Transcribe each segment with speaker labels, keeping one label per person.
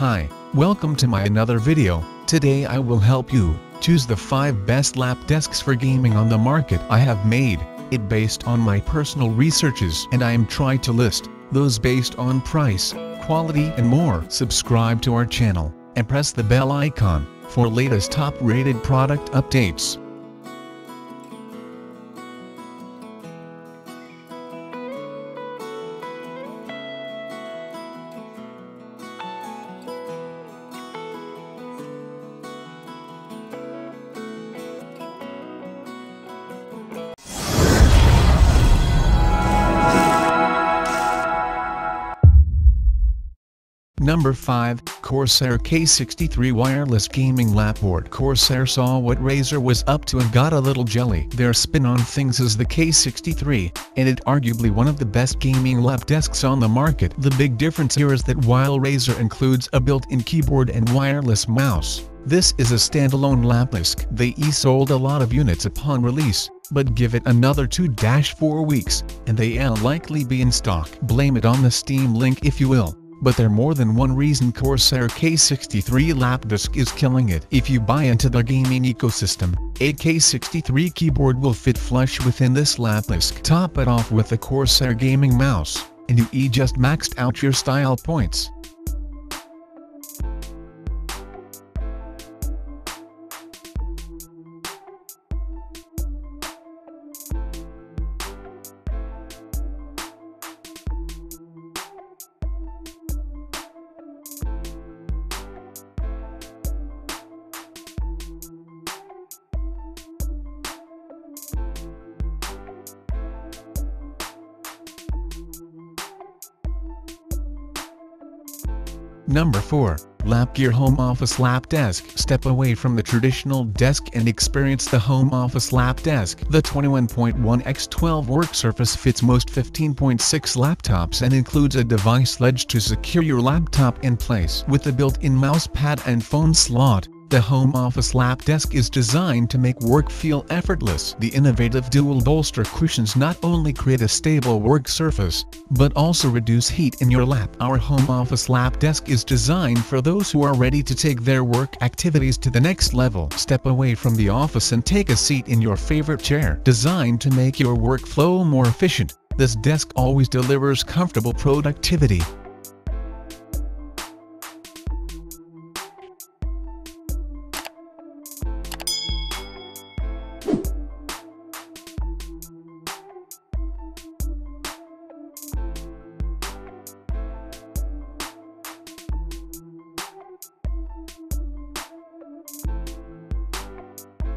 Speaker 1: Hi, welcome to my another video. Today I will help you choose the 5 best lap desks for gaming on the market I have made it based on my personal researches and I am trying to list those based on price, quality and more. Subscribe to our channel and press the bell icon for latest top rated product updates. Number 5, Corsair K63 Wireless Gaming Lapboard Corsair saw what Razer was up to and got a little jelly. Their spin on things is the K63, and it arguably one of the best gaming lap desks on the market. The big difference here is that while Razer includes a built-in keyboard and wireless mouse, this is a standalone lap desk. They e-sold a lot of units upon release, but give it another 2-4 weeks, and they'll likely be in stock. Blame it on the Steam link if you will but there more than one reason Corsair K63 Lapdisk is killing it. If you buy into the gaming ecosystem, a K63 keyboard will fit flush within this Lapdisk. Top it off with the Corsair gaming mouse, and you e just maxed out your style points. Number 4. Lapgear Home Office Lap Desk Step away from the traditional desk and experience the Home Office Lap Desk. The 21.1 x 12 work surface fits most 15.6 laptops and includes a device ledge to secure your laptop in place. With a built-in mouse pad and phone slot, the home office lap desk is designed to make work feel effortless. The innovative dual bolster cushions not only create a stable work surface, but also reduce heat in your lap. Our home office lap desk is designed for those who are ready to take their work activities to the next level. Step away from the office and take a seat in your favorite chair. Designed to make your workflow more efficient, this desk always delivers comfortable productivity.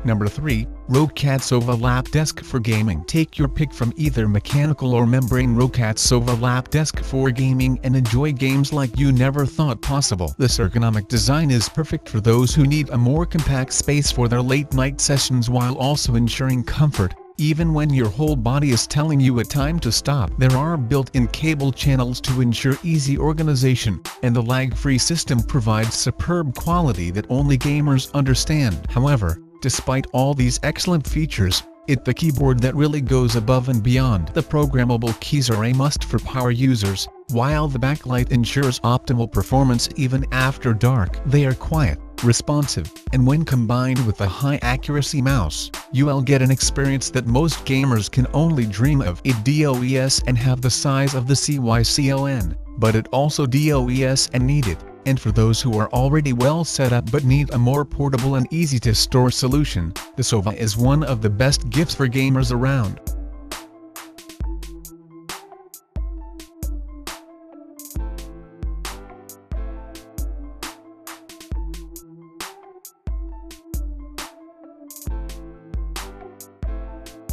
Speaker 1: Number 3, Roccat Sova Lap Desk for Gaming. Take your pick from either mechanical or membrane Roccat Sova Lap Desk for gaming and enjoy games like you never thought possible. This ergonomic design is perfect for those who need a more compact space for their late-night sessions while also ensuring comfort even when your whole body is telling you a time to stop. There are built-in cable channels to ensure easy organization, and the lag-free system provides superb quality that only gamers understand. However, Despite all these excellent features, it the keyboard that really goes above and beyond. The programmable keys are a must for power users, while the backlight ensures optimal performance even after dark. They are quiet, responsive, and when combined with a high-accuracy mouse, you'll get an experience that most gamers can only dream of. It DOES and have the size of the CYCON, but it also DOES and needed and for those who are already well set up but need a more portable and easy-to-store solution, the Sova is one of the best gifts for gamers around.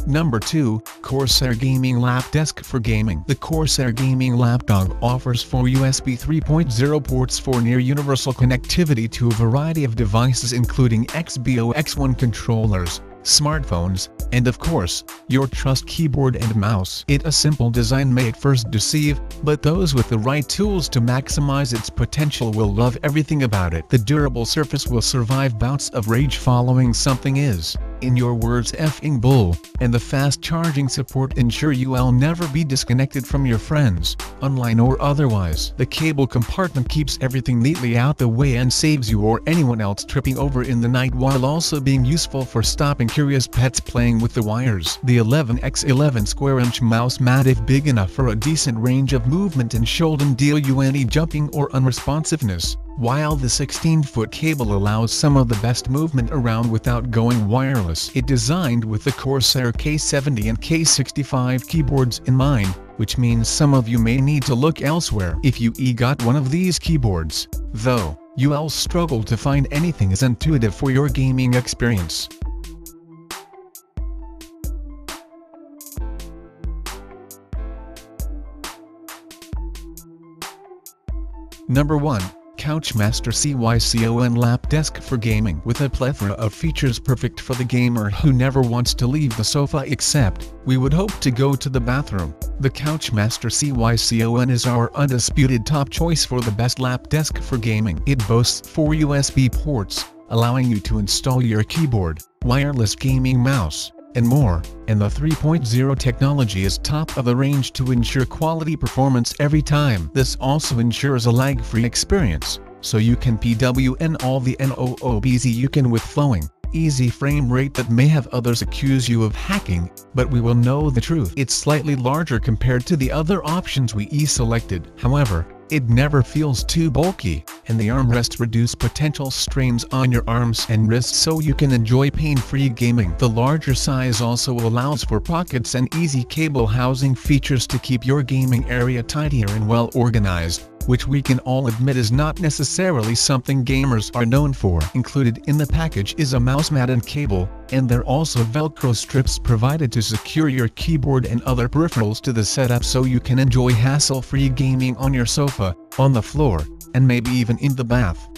Speaker 1: Number 2, Corsair Gaming Lap Desk for Gaming. The Corsair Gaming Lapdog offers four USB 3.0 ports for near-universal connectivity to a variety of devices including Xbox One controllers, smartphones, and of course, your trust keyboard and mouse. It a simple design may at first deceive, but those with the right tools to maximize its potential will love everything about it. The durable surface will survive bouts of rage following something is in your words effing bull, and the fast charging support ensure you'll never be disconnected from your friends, online or otherwise. The cable compartment keeps everything neatly out the way and saves you or anyone else tripping over in the night while also being useful for stopping curious pets playing with the wires. The 11x11 square inch mouse mat if big enough for a decent range of movement and shouldn't deal you any jumping or unresponsiveness while the 16-foot cable allows some of the best movement around without going wireless. It designed with the Corsair K70 and K65 keyboards in mind, which means some of you may need to look elsewhere if you e-got one of these keyboards, though, you'll struggle to find anything as intuitive for your gaming experience. Number 1. Couchmaster CYCON lap desk for gaming with a plethora of features perfect for the gamer who never wants to leave the sofa except, we would hope to go to the bathroom. The Couchmaster CYCON is our undisputed top choice for the best lap desk for gaming. It boasts four USB ports, allowing you to install your keyboard, wireless gaming mouse, and more, and the 3.0 technology is top of the range to ensure quality performance every time. This also ensures a lag-free experience, so you can PWN all the NOOBZ you can with flowing, easy frame rate that may have others accuse you of hacking, but we will know the truth. It's slightly larger compared to the other options we e-selected. However, it never feels too bulky, and the armrests reduce potential strains on your arms and wrists so you can enjoy pain-free gaming. The larger size also allows for pockets and easy cable housing features to keep your gaming area tidier and well organized which we can all admit is not necessarily something gamers are known for. Included in the package is a mouse mat and cable, and there are also velcro strips provided to secure your keyboard and other peripherals to the setup so you can enjoy hassle-free gaming on your sofa, on the floor, and maybe even in the bath.